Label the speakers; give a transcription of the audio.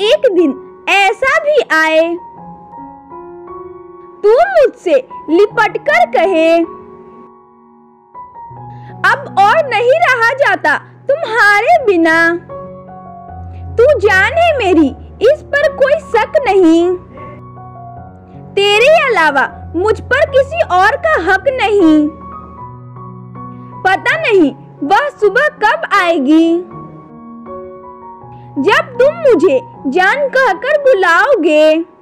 Speaker 1: एक दिन ऐसा भी आए। तू मुझसे लिपट कर कहे। अब और नहीं रहा जाता तुम्हारे बिना। तू जाने मेरी इस पर कोई शक नहीं। तेरे अलावा मुझ पर किसी और का हक नहीं। पता नहीं वह सुबह कब आएगी। जब तुम मुझे जान कहकर बुलाओगे।